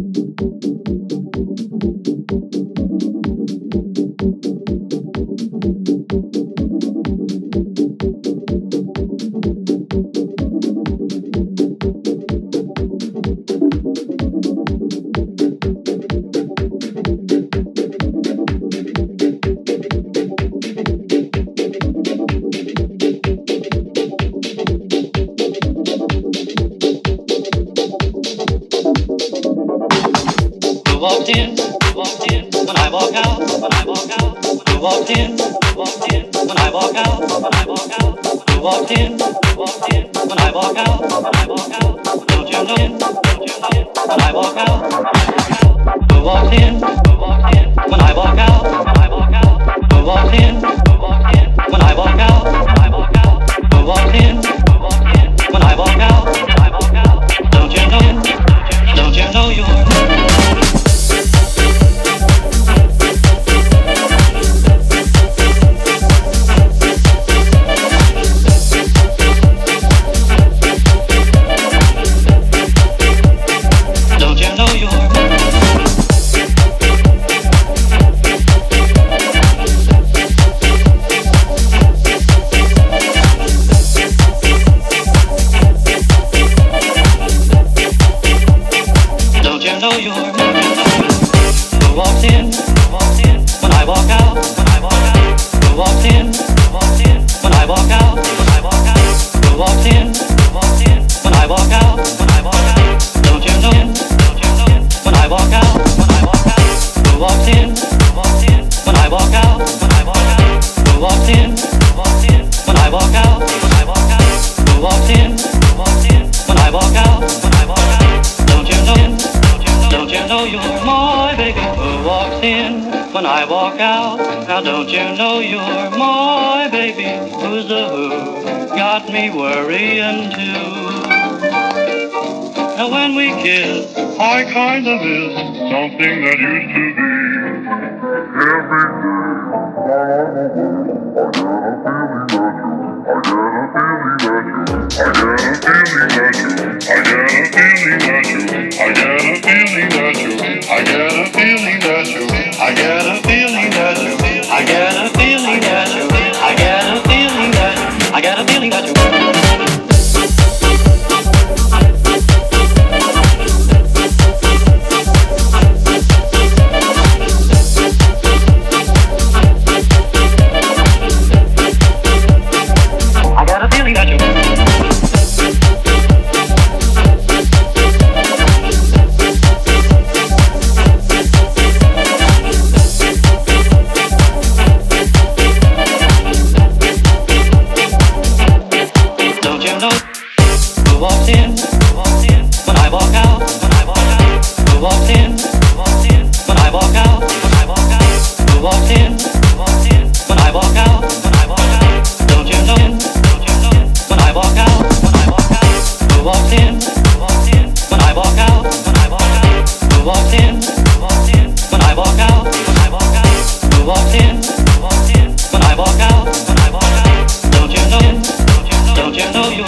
Thank you. walked in, you walked in. When I walk out, when I walk out, you walked in, you walked in. When I walk out, when I walk out, you walked in, you walked in. When I walk out, when I walk out, don't you know? when I walk out. Now don't you know you're my baby? Who's the who? Got me worrying too. Now when we kiss, I kind of miss something that used to be every day. know you